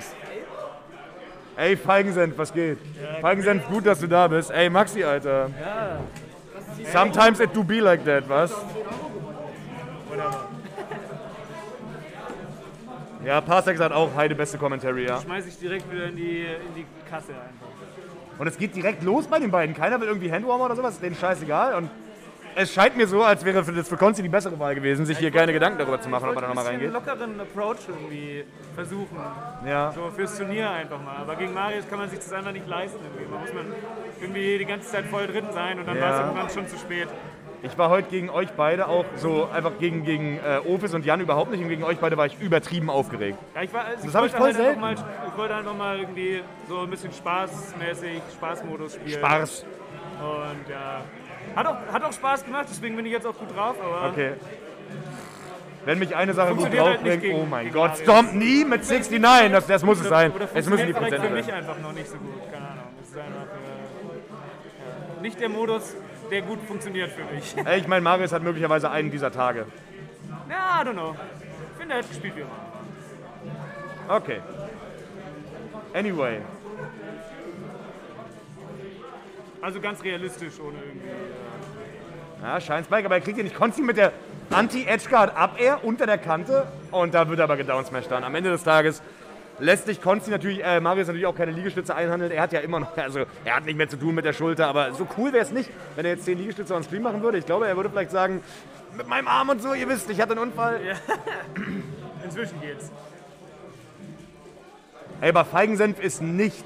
Jungs. Ey, Feigensenf, was geht? Feigensenf, gut, dass du da bist. Ey, Maxi, Alter. Sometimes it do be like that, was? Ja, Parsec hat auch Heide beste Commentary, ja. Schmeiß ich direkt wieder in die, in die Kasse einfach. Und es geht direkt los bei den beiden. Keiner will irgendwie Handwarmer oder sowas, ist denen scheißegal. Und es scheint mir so, als wäre für das für Konzi die bessere Wahl gewesen, sich hier keine Gedanken darüber zu machen, ob er da nochmal reingeht. lockeren Approach irgendwie versuchen. Ja. So fürs Turnier einfach mal. Aber gegen Marius kann man sich das einfach nicht leisten. Irgendwie. Da muss man irgendwie die ganze Zeit voll drin sein und dann Ja. war es irgendwann schon zu spät. Ich war heute gegen euch beide auch so einfach gegen, gegen äh, Ofis und Jan überhaupt nicht und gegen euch beide war ich übertrieben aufgeregt. Ja, ich war, also Das hab ich wollte voll halt selten. Mal, ich wollte einfach mal irgendwie so ein bisschen spaßmäßig, Spaßmodus spielen. Spaß. Und ja, hat auch, hat auch Spaß gemacht, deswegen bin ich jetzt auch gut drauf. Aber Okay. Wenn mich eine Sache gut halt nicht draufbringt, gegen- oh mein Gott, Marius. Stomp nie mit 69, das, das muss es sein. Es müssen die vielleicht Prozente für mich sein. einfach noch nicht so gut, keine Ahnung. Es ist einfach äh, nicht der Modus, der gut funktioniert für mich. Ey, ich meine, Marius hat möglicherweise einen dieser Tage. Ja, I don't know. Ich finde, er hat gespielt wie immer. Okay. Anyway. Also ganz realistisch, ohne irgendwie. Ja, scheint Spike, aber er kriegt ja nicht Konzi mit der Anti-Edgeguard Up-Air unter der Kante und da wird er aber gedownsmashed dann. Am Ende des Tages lässt sich Konzi natürlich, äh, Marius natürlich auch keine Liegestütze einhandeln. Er hat ja immer noch, also er hat nicht mehr zu tun mit der Schulter, aber so cool wäre es nicht, wenn er jetzt 10 Liegestütze on Stream machen würde. Ich glaube, er würde vielleicht sagen, mit meinem Arm und so, ihr wisst, ich hatte einen Unfall. Inzwischen geht's. Ey, aber Feigensenf ist nicht,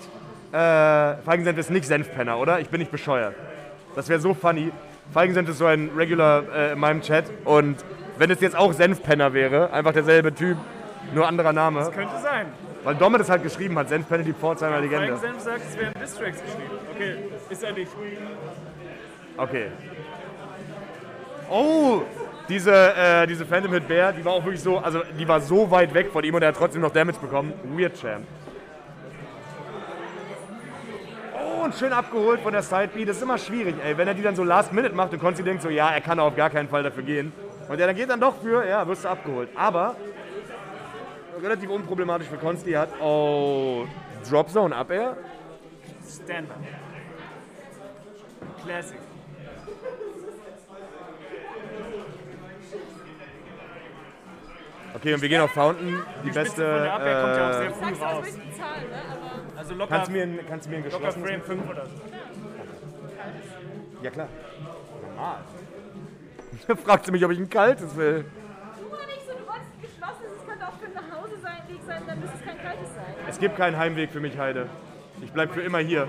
äh, Feigensenf ist nicht Senfpenner, oder? Ich bin nicht bescheuert. Das wäre so funny. Feigensenf ist so ein Regular äh, in meinem Chat und wenn es jetzt auch Senfpenner wäre, einfach derselbe Typ, nur anderer Name, Könnte sein. weil Domme das halt geschrieben hat, Senfpenner, die Pforzheimer Legende. Frank Senf sagt, es wären Distracks geschrieben. Okay, ist er nicht. Okay. Oh, diese, äh, diese Phantom Hit Bear, die war auch wirklich so, also die war so weit weg von ihm und er hat trotzdem noch Damage bekommen. Weird Champ. Oh, und schön abgeholt von der Side B. Das ist immer schwierig, ey. Wenn er die dann so Last Minute macht und Konzi denkt so, ja, er kann auf gar keinen Fall dafür gehen. Und er dann geht dann doch für, ja, wirst du abgeholt. Aber relativ unproblematisch für Konzi hat, oh, Drop Zone Up Air. Standard. Classic. Okay, und wir gehen auf Fountain. Die, Die beste. von der Abwehr kommt ja du, Also locker, Kannst du mir, ein- kannst du mir ein locker geschlossenes... Frame 5 oder so. Ja klar. Normal. Fragt sie mich, ob ich ein kaltes will. tu mal nicht so, du wolltest ein geschlossenes, es könnte auch für ein Nachhause sein, Weg sein, dann müsste es kein kaltes sein. Es gibt keinen Heimweg für mich, Heide. Ich bleib für immer hier.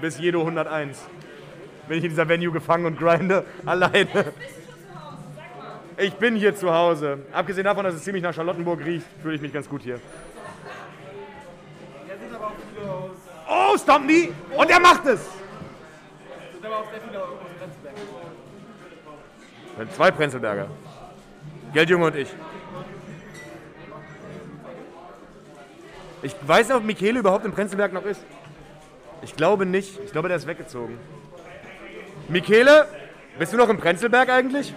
Bis Jedo 101. Bin ich in dieser Venue gefangen und grinde alleine. Bist du schon zu Hause? Sag mal. Ich bin hier zu Hause. Abgesehen davon, dass es ziemlich nach Charlottenburg riecht, fühle ich mich ganz gut hier. Stomp nie! Und er macht es! Sind zwei Prenzlberger. Geldjunge und ich. Ich weiß nicht, ob Michele überhaupt in Prenzlberg noch ist. Ich glaube nicht. Ich glaube, der ist weggezogen. Michele, bist du noch in Prenzlberg eigentlich?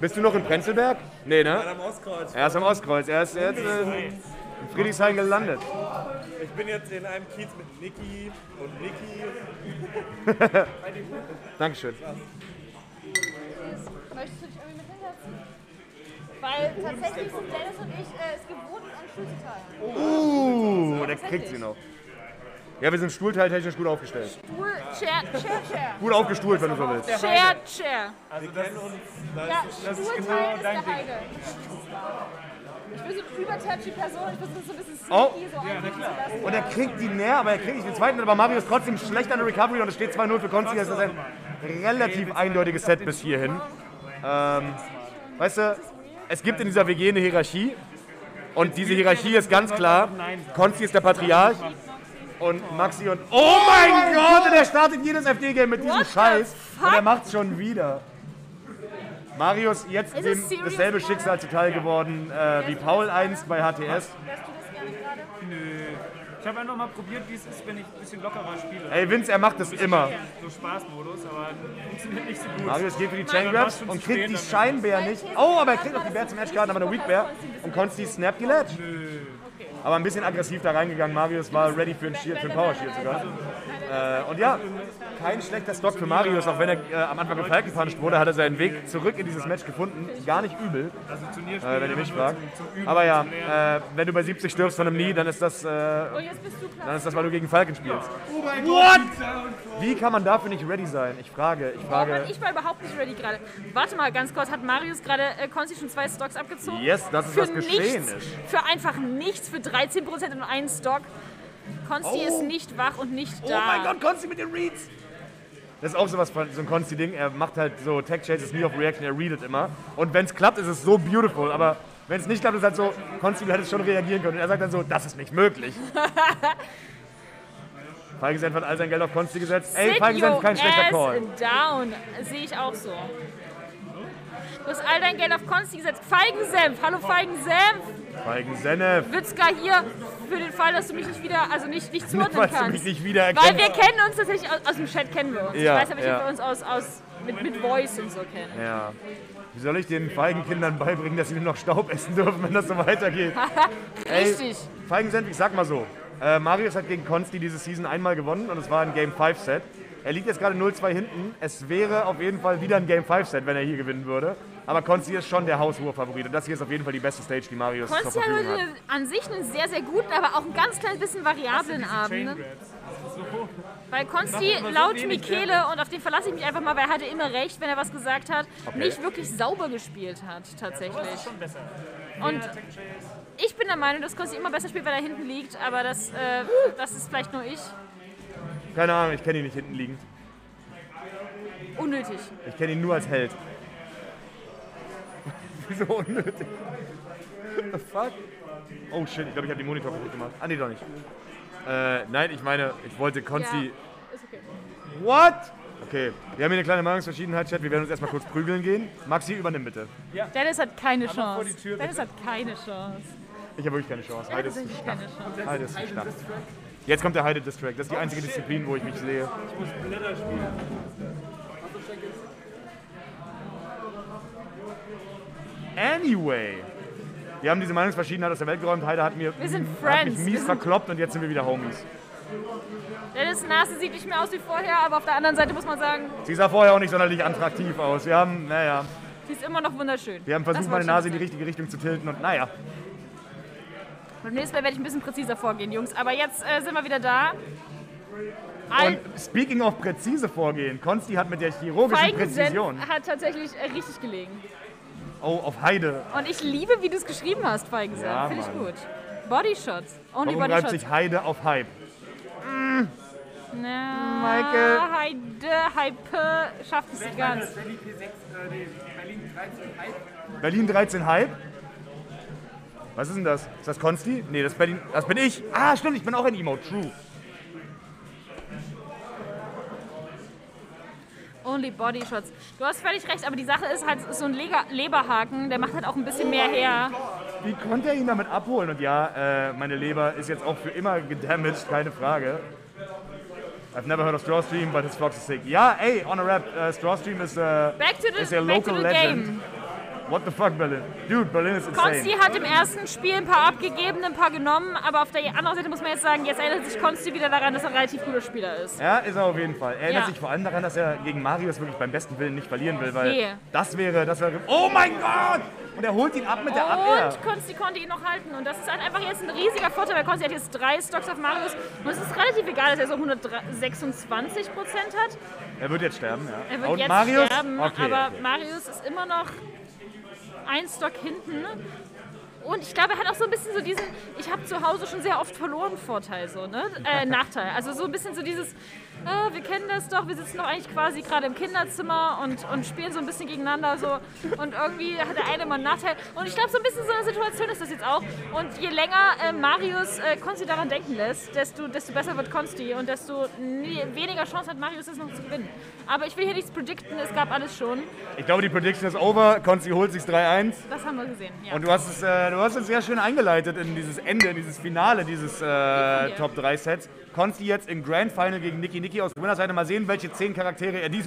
Bist du noch in Prenzlberg? Nee, ne? Am Ostkreuz. Er ist am Ostkreuz. Er ist jetzt äh, in Friedrichshain gelandet. Ich bin jetzt in einem Kiez mit Niki und Niki. Dankeschön. Möchtest du dich irgendwie mit hinsetzen? Weil tatsächlich sind Dennis und ich äh, es gewohnt, an Stuhl zu teilen. Uh, der kriegt sie noch. Ja, wir sind stuhlteiltechnisch gut aufgestellt. Stuhl, Chair, Chair, Chair. Gut aufgestuhlt, wenn du so willst. Chair, Chair. Wir kennen uns. Da Ja, ist das ist genau ist dein der Ding. Ich bin so eine übertatchy Person, ich versuche so ein bisschen Oh. sneaky so ja. Und er kriegt die näher, aber er kriegt nicht den zweiten. Aber Mario ist trotzdem schlecht an der Recovery und es steht 2-0 für Konzi. Das ist ein relativ eindeutiges Set bis hierhin. Ähm, weißt du, es gibt in dieser WG eine Hierarchie. Und diese Hierarchie ist ganz klar. Konzi ist der Patriarch. Und Maxi und. Oh mein Gott! Und er startet jedes FD-Game mit diesem Scheiß. fuck? Und er macht's schon wieder. Marius jetzt dem, dasselbe? Schicksal zuteil geworden äh, wie Paul einst bei HTS. Lässt du das gerne gerade? Ich habe einfach mal probiert, wie es ist, wenn ich ein bisschen lockerer spiele. Ey, Vince, er macht das immer. So Spaßmodus, aber funktioniert nicht so gut. Marius geht für die Chain Grabs und kriegt die. Scheinbär nicht. Oh, aber er kriegt auch die Bär zum Edgeguard, aber der Weak Bear. Und Konsti snappt die Ledge. Aber ein bisschen aggressiv da reingegangen. Marius war ready für ein, Shield, für ein Power Shield sogar. Äh, und ja, kein schlechter Stock für Marius. Auch wenn er äh, am Anfang gefalken puncht wurde, hat er seinen Weg zurück in dieses Match gefunden. Gar nicht übel, Also äh, wenn ihr mich fragt. Aber ja, äh, wenn du bei 70 stirbst von einem Knee, dann ist das, äh, klar. dann ist das, weil du gegen Falcon spielst. Oh What? Wie kann man dafür nicht ready sein? Ich frage, ich Oh Mann, frage. ich war überhaupt nicht ready gerade. Warte mal ganz kurz, hat Marius gerade äh, Konsti schon zwei Stocks abgezogen? Yes, das ist für was geschehen nichts, ist. Für einfach nichts, für 13% und einen Stock. Konsti Oh. ist nicht wach und nicht Oh da. mein Gott, Konsti mit den Reads! Das ist auch sowas von so ein Konsti-Ding. Er macht halt so Tech Chases nie auf Reaction, er readet immer. Und wenn es klappt, ist es so beautiful. Aber wenn es nicht klappt, ist es halt so, Konsti, du hättest schon reagieren können. Und er sagt dann so, das ist nicht möglich. Feigensenf hat all sein Geld auf Konsti gesetzt. Ey, Sit Feigensenf, your kein schlechter Call. down. Sehe ich auch so. Du hast all dein Geld auf Konsti gesetzt. Feigensenf. Hallo Feigensenf. Feigensenf. Witzka hier für den Fall, dass du mich nicht wieder, also nicht, nicht zuordnen Weil du kannst. mich nicht Weil wiedererkennst. wir kennen uns tatsächlich aus, aus dem Chat, kennen wir uns. Ja, ich weiß aber nicht, ja. ob wir uns aus, aus mit, mit Voice und so kennen. Ja. Wie soll ich den Feigenkindern beibringen, dass sie nur noch Staub essen dürfen, wenn das so weitergeht? Ey, Richtig. Feigensenf, ich sag mal so. Äh, Marius hat gegen Konsti diese Season einmal gewonnen und es war ein Game 5 Set. Er liegt jetzt gerade 0-2 hinten. Es wäre auf jeden Fall wieder ein Game 5 Set, wenn er hier gewinnen würde. Aber Konsti ist schon der haushohe Favorit und das hier ist auf jeden Fall die beste Stage, die Marius zur Konsti hat Verfügung hat. heute an sich einen sehr, sehr guten, aber auch ein ganz kleines bisschen variablen Abend. Ne? So. Weil Konsti so laut Michele, und auf den verlasse ich mich einfach mal, weil er hatte immer recht, wenn er was gesagt hat, nicht wirklich sauber gespielt hat, tatsächlich. Das ist schon besser. Und ich bin der Meinung, dass Konsti immer besser spielt, weil er hinten liegt, aber das, äh, das ist vielleicht nur ich. Keine Ahnung, ich kenne ihn nicht hinten liegend. Unnötig. Ich kenne ihn nur als Held. Wieso unnötig? The fuck? Oh shit, ich glaube, ich habe den Monitor kaputt gemacht. Ah, nee, doch nicht. Äh, nein, ich meine, ich wollte Konsti. ist okay. What? Okay, wir haben hier eine kleine Meinungsverschiedenheit, Chat. Wir werden uns erstmal kurz prügeln gehen. Maxi, übernimm bitte. Dennis hat keine vor Chance. die Tür, Dennis hat keine Chance. Ich habe wirklich keine Chance. Er hat Heide ist, tatsächlich keine Chance. Heide ist stark. Jetzt kommt der Heide Distrack. Das ist die einzige Disziplin, wo ich mich sehe. Blätter spielen. Anyway. Wir haben diese Meinungsverschiedenheit aus der Welt geräumt. Heide hat, mir, Wir sind hat mich mies verkloppt und jetzt sind wir wieder Homies. Dennis Nase sieht nicht mehr aus wie vorher, aber auf der anderen Seite muss man sagen, Sie sah vorher auch nicht sonderlich attraktiv aus. Wir haben, naja, sie ist immer noch wunderschön. wir haben versucht, meine ich Nase in die richtige Richtung zu tilten und naja. Beim nächsten Mal werde ich ein bisschen präziser vorgehen, Jungs. Aber jetzt äh, sind wir wieder da. Al Und speaking of präzise vorgehen, Konsti hat mit der chirurgischen Präzision. Feigensenf hat tatsächlich äh, richtig gelegen. Oh, auf Heide. Und ich liebe, wie du es geschrieben hast, Feigensenf. Ja, Finde ich gut. Bodyshots. Only Warum Bodyshots. sich Heide auf Hype? Na, Michael. Heide, Hype schafft es nicht ganz. Berlin P6, äh, Berlin 13 Hype. Berlin 13 Hype? Was ist denn das? Ist das Konsti? Nee, das, Berlin, das bin ich. Ah, stimmt, ich bin auch ein Emo. True. Only Bodyshots. Du hast völlig recht, aber die Sache ist halt so ein Leger Leberhaken, der macht halt auch ein bisschen mehr her. Wie konnte er ihn damit abholen? Und ja, äh, meine Leber ist jetzt auch für immer gedamaged, keine Frage. I've never heard of Strawstream, but his Fox is sick. Ja, ey, on a rap, uh, Strawstream is, uh, Back to the, is a back to local the legend. game. What the fuck, Berlin? Dude, Berlin is insane. Konsti hat im ersten Spiel ein paar abgegeben, ein paar genommen, aber auf der anderen Seite muss man jetzt sagen, jetzt erinnert sich Konsti wieder daran, dass er ein relativ guter Spieler ist. Ja, ist er auf jeden Fall. Er erinnert Ja. sich vor allem daran, dass er gegen Marius wirklich beim besten Willen nicht verlieren will, weil Nee. das wäre, das wäre. Oh mein Gott! Und er holt ihn ab mit der Abwehr. Und Konsti konnte ihn noch halten. Und das ist halt einfach jetzt ein riesiger Vorteil, weil Konsti hat jetzt drei Stocks auf Marius. Und es ist relativ egal, dass er so 126 Prozent hat. Er wird jetzt sterben, ja. Er wird Und jetzt Marius? sterben, Okay, aber okay. Marius ist immer noch ein Stock hinten. Und ich glaube, er hat auch so ein bisschen so diesen, ich habe zu Hause schon sehr oft verloren Vorteil, so, ne? Äh, Nachteil. Also so ein bisschen so dieses, ah, wir kennen das doch, wir sitzen doch eigentlich quasi gerade im Kinderzimmer und, und spielen so ein bisschen gegeneinander so. Und irgendwie hat der eine mal einen Nachteil. Und ich glaube, so ein bisschen so eine Situation ist das jetzt auch. Und je länger äh, Marius äh, Konsti daran denken lässt, desto, desto besser wird Konsti und desto weniger Chance hat Marius es noch zu gewinnen. Aber ich will hier nichts predikten, es gab alles schon. Ich glaube, die Prediction ist over. Konzi holt sich 3-1. Das haben wir gesehen, ja. Und du hast es, äh, du hast uns sehr schön eingeleitet in dieses Ende, in dieses Finale dieses äh, Top 3 Sets. Konsti jetzt im Grand Final gegen Niki Niki aus Winnerseite. Mal sehen, welche zehn Charaktere er diesmal